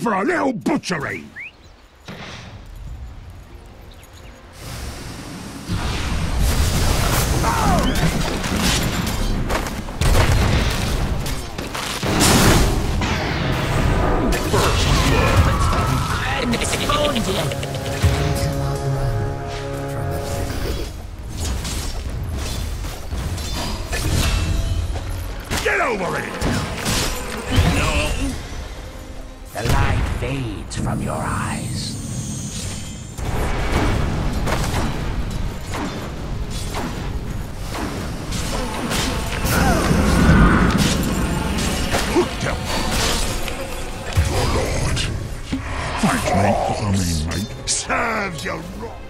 For a little butchery! Get over it! Fades from your eyes. Thanks, mate. I mean, mate. Serves you right.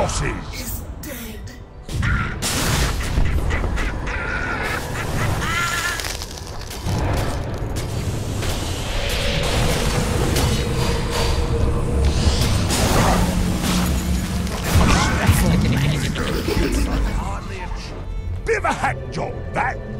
Cut losses! Bit of a hack job, that!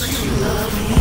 You love me.